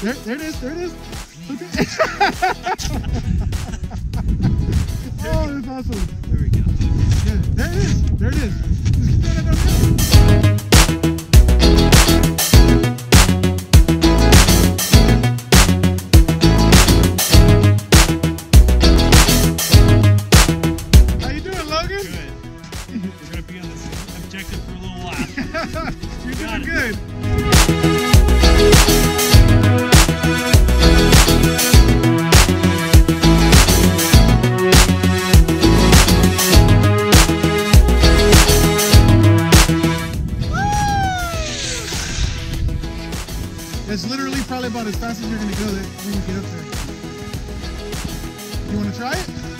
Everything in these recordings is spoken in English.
There, there it is. There it is. Oh, that's awesome. There we go. Yeah, there it is. There it is. Just get that up there. How you doing, Logan? Good. We're gonna be on this objective for a little while. You're doing it. good. It's literally probably about as fast as you're gonna go that when you get up there. You wanna try it?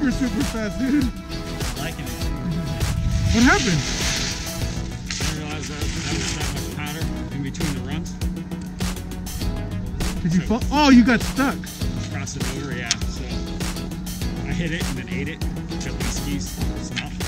Learning super, super fast, dude. Liking it. What happened? I didn't that, that was that much powder in between the runs. Did you fall? Oh, you got stuck. Crossed it over, yeah. So I hit it and then ate it. Took my skis. Smell.